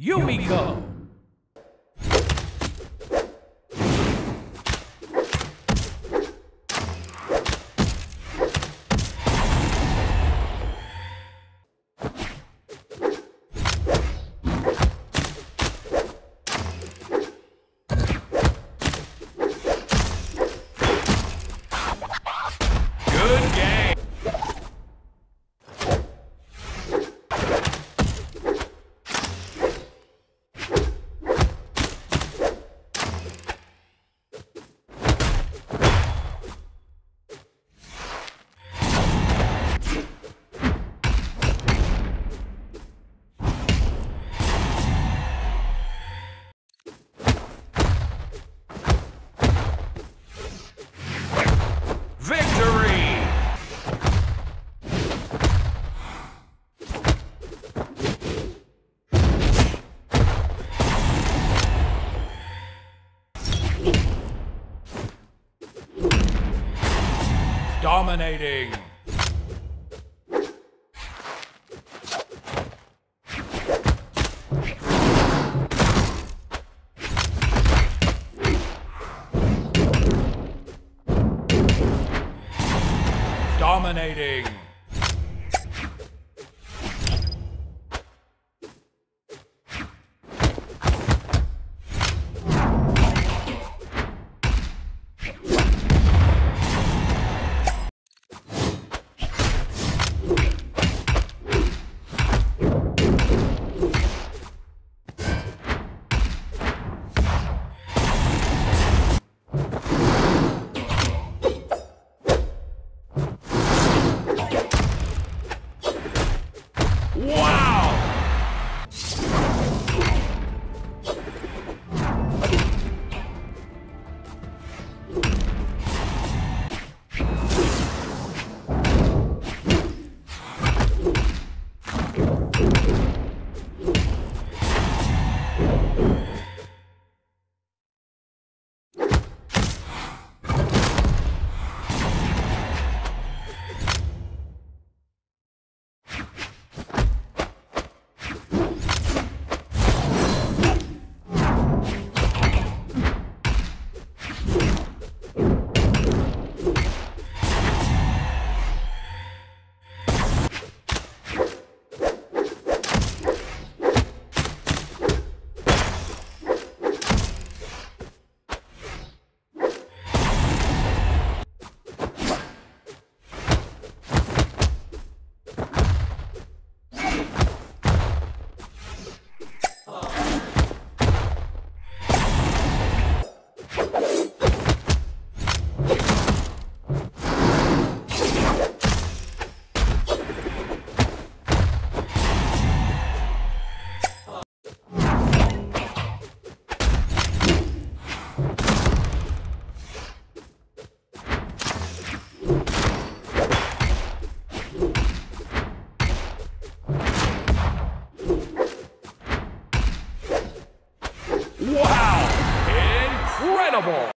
Yumiko. Dominating! Dominating! Cowboys.